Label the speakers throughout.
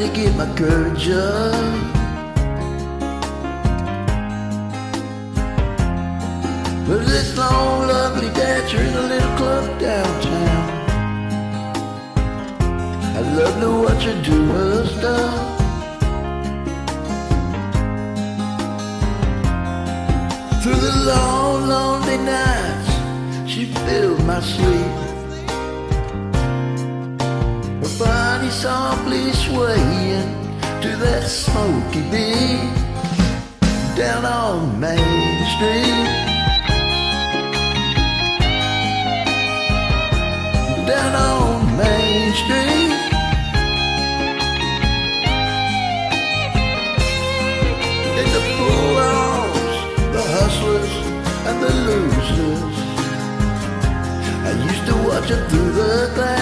Speaker 1: to get my courage up. But this long, lovely dancer in a little club downtown. I love to watch her do her stuff. Through the long, lonely nights, she filled my sleep. Softly swaying to that smoky beat down on Main Street. Down on Main Street. In the pool halls, the hustlers and the losers. I used to watch her through the glass.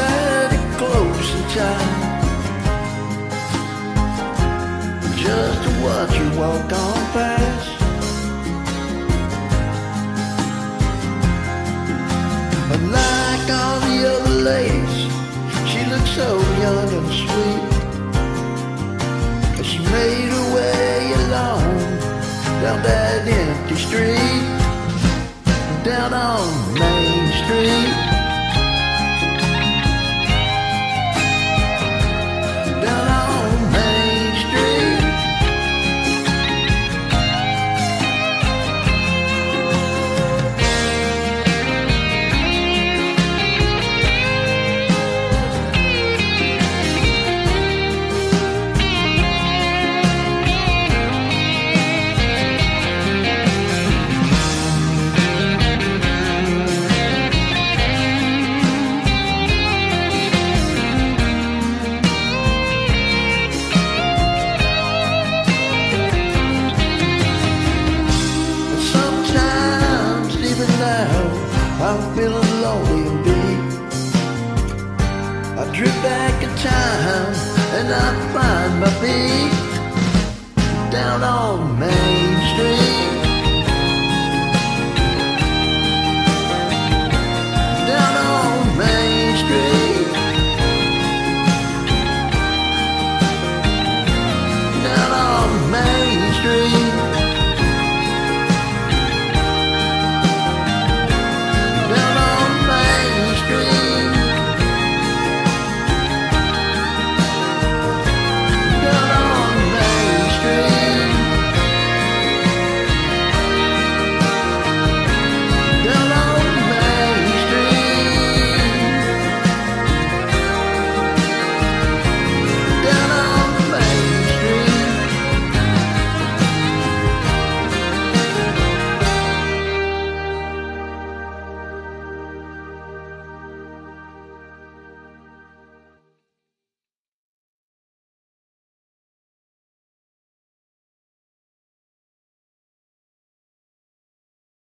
Speaker 1: Outside close and time just to watch her walk on past. Unlike all the other ladies, she looked so young and sweet. She made her way along down that empty street, down on Main Street. I'm feeling lonely and deep. I drift back in time and I find my feet down on Main